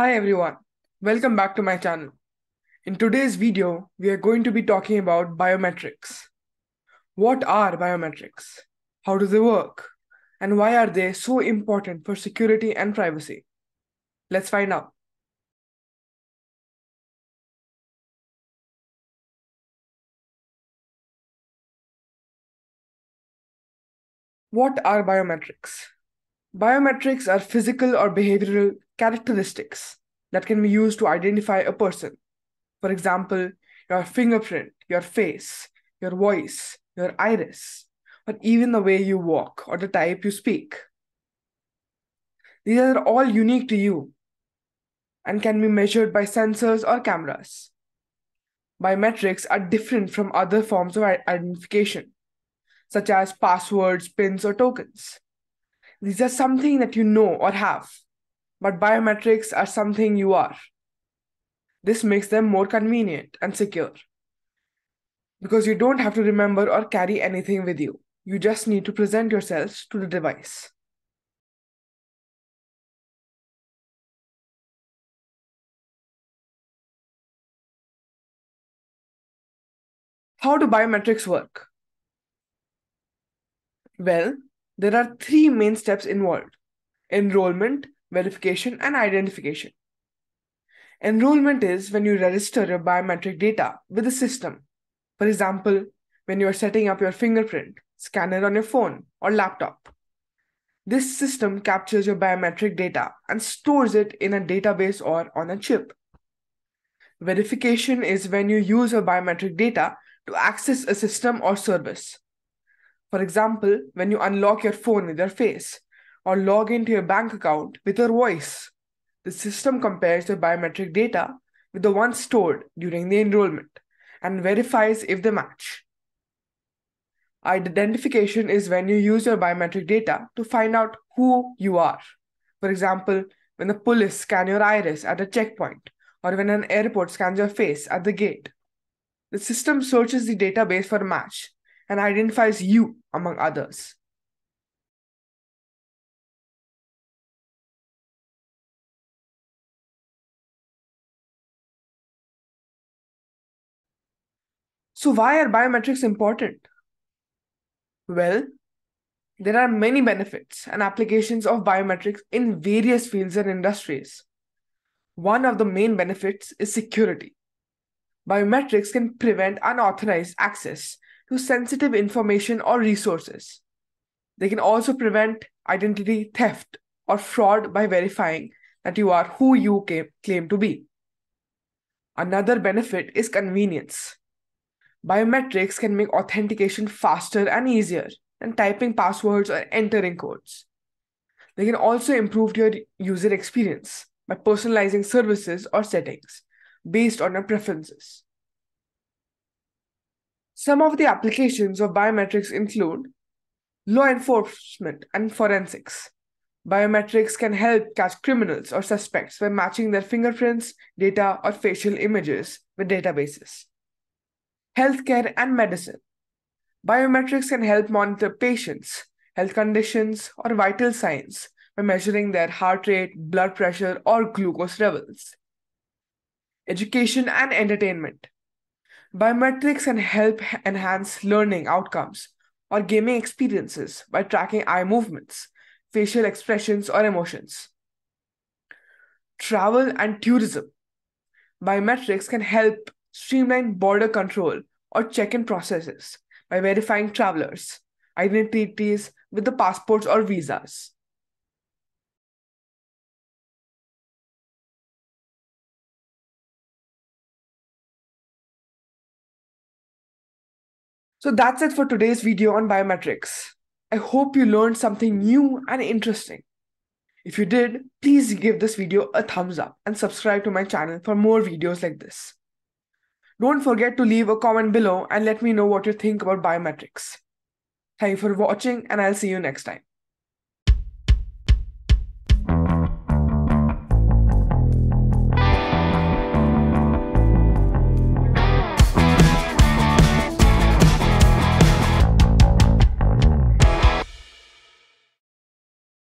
Hi everyone, welcome back to my channel. In today's video, we are going to be talking about biometrics. What are biometrics? How do they work? And why are they so important for security and privacy? Let's find out. What are biometrics? Biometrics are physical or behavioral characteristics that can be used to identify a person. For example, your fingerprint, your face, your voice, your iris, or even the way you walk or the type you speak. These are all unique to you and can be measured by sensors or cameras. Biometrics are different from other forms of identification, such as passwords, pins, or tokens. These are something that you know or have, but biometrics are something you are. This makes them more convenient and secure because you don't have to remember or carry anything with you. You just need to present yourselves to the device. How do biometrics work? Well, there are three main steps involved enrollment, verification, and identification. Enrollment is when you register your biometric data with the system. For example, when you are setting up your fingerprint scanner on your phone or laptop. This system captures your biometric data and stores it in a database or on a chip. Verification is when you use your biometric data to access a system or service. For example, when you unlock your phone with your face or log into your bank account with your voice, the system compares your biometric data with the one stored during the enrollment and verifies if they match. Identification is when you use your biometric data to find out who you are. For example, when the police scan your iris at a checkpoint or when an airport scans your face at the gate. The system searches the database for a match and identifies you among others. So, why are biometrics important? Well, there are many benefits and applications of biometrics in various fields and industries. One of the main benefits is security. Biometrics can prevent unauthorized access to sensitive information or resources. They can also prevent identity theft or fraud by verifying that you are who you claim to be. Another benefit is convenience. Biometrics can make authentication faster and easier than typing passwords or entering codes. They can also improve your user experience by personalizing services or settings based on your preferences. Some of the applications of biometrics include law enforcement and forensics. Biometrics can help catch criminals or suspects by matching their fingerprints, data, or facial images with databases. Healthcare and medicine. Biometrics can help monitor patients' health conditions or vital signs by measuring their heart rate, blood pressure, or glucose levels. Education and entertainment. Biometrics can help enhance learning outcomes or gaming experiences by tracking eye movements, facial expressions, or emotions. Travel and tourism. Biometrics can help streamline border control or check in processes by verifying travelers' identities with the passports or visas. So that's it for today's video on biometrics. I hope you learned something new and interesting. If you did, please give this video a thumbs up and subscribe to my channel for more videos like this. Don't forget to leave a comment below and let me know what you think about biometrics. Thank you for watching and I'll see you next time.